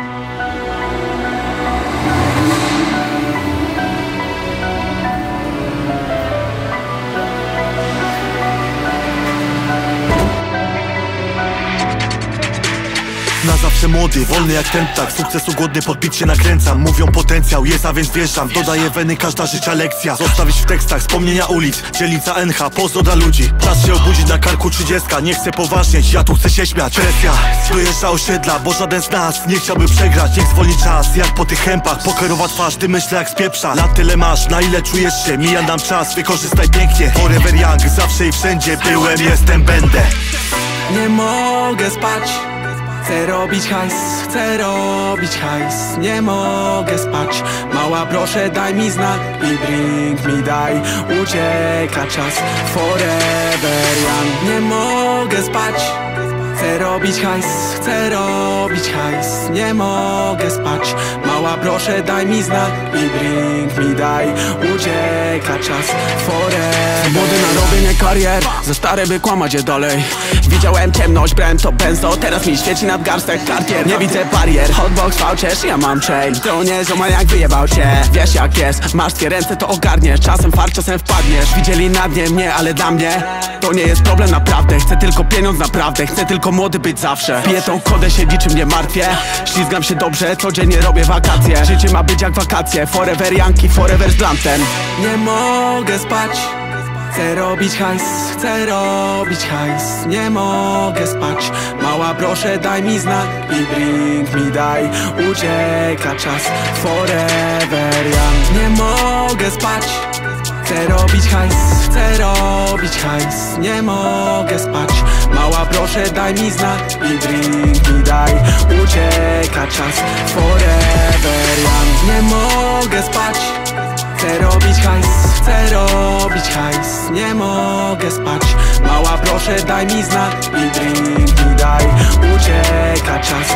Bye. Na zawsze młody, wolny jak ten ptak. Sukcesu głodny, podbić się nakręcam. Mówią potencjał, jest a więc wjeżdżam Dodaję weny, każda życia lekcja. Zostawić w tekstach wspomnienia ulic. Dzielnica NH, pozdro dla ludzi. Czas się obudzić na karku trzydziestka. Nie chcę poważnieć, ja tu chcę się śmiać. Presja, dojeżdża osiedla Bo żaden z nas nie chciałby przegrać. Niech zwolni czas, jak po tych chępach Pokerowa twarz, ty myślę jak z pieprza. Na tyle masz, na ile czujesz się. Mija nam czas, wykorzystaj pięknie. Forever young, zawsze i wszędzie. Byłem, jestem, będę. Nie mogę spać Chcę robić hajs, chcę robić hajs Nie mogę spać. Mała proszę daj mi znak I drink mi daj. Ucieka czas Forever young. Nie mogę spać. Chcę robić hajs, chcę robić hajs Nie mogę spać. Mała proszę daj mi znak I drink mi daj. Ucieka czas Forever robienie karier Za stare by kłamać je dalej Widziałem ciemność, brałem to benzo Teraz mi świeci nadgarstek kartier. Nie widzę barier Hotbox fałciesz, ja mam chain. To nie zoma jak wyjebał cię. Wiesz jak jest, masz dwie ręce to ogarniesz. Czasem fart, czasem wpadniesz. Widzieli na dnie mnie, ale dla mnie To nie jest problem naprawdę. Chcę tylko pieniądz naprawdę. Chcę tylko młody być zawsze. Piję tą kodę, się niczym nie martwię. Ślizgam się dobrze, codziennie robię wakacje. Życie ma być jak wakacje. Forever Yankee, forever z blantem. Nie mogę spać Chcę robić hajs, chcę robić hajs. Nie mogę spać. Mała proszę daj mi znak I drink mi daj. Ucieka czas. Forever young. Nie mogę spać. Chcę robić hajs, chcę robić hajs. Nie mogę spać. Mała proszę daj mi znak I drink mi daj. Ucieka czas. Forever young. Nie mogę spać. Chcę robić hajs, chcę robić hajs Nie mogę spać. Mała proszę daj mi znak I drink mi daj. Ucieka czas